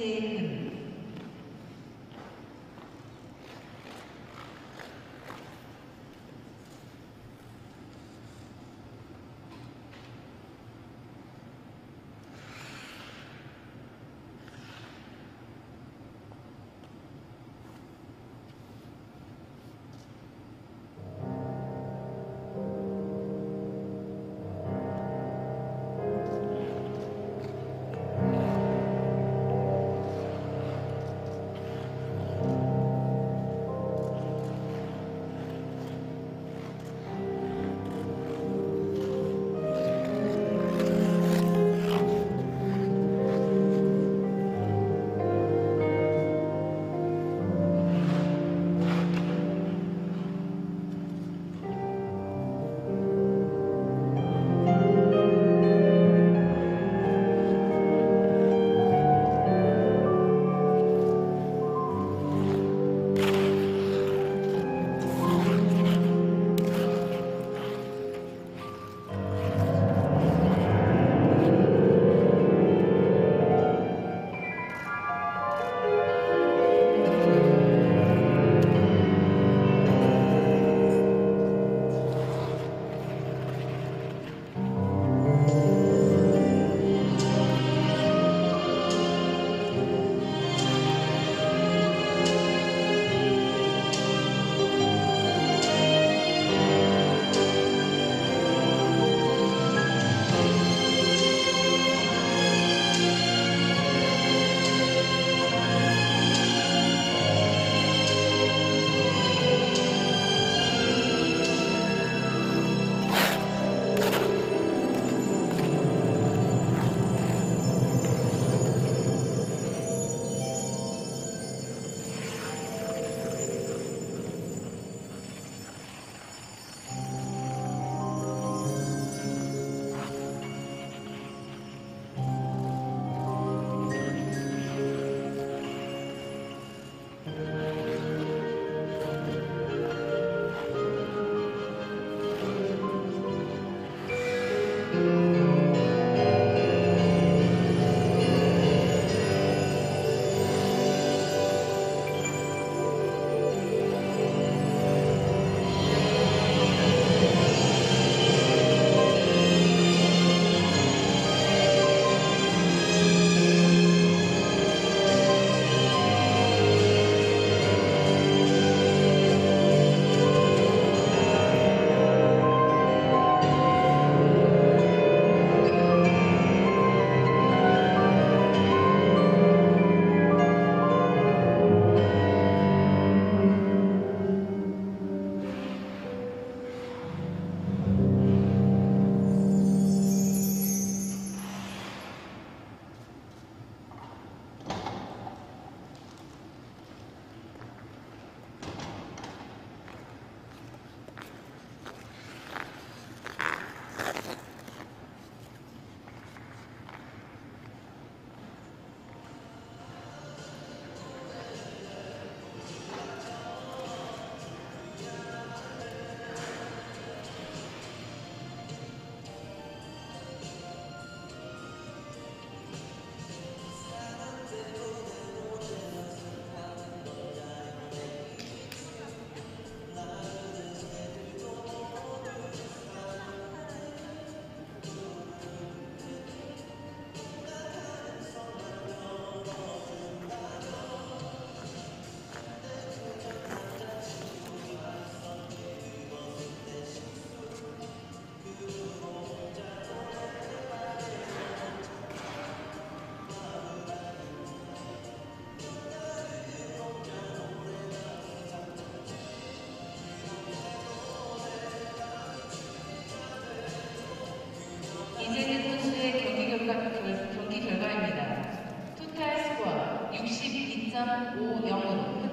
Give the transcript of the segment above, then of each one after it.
stay.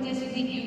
Yes, you think you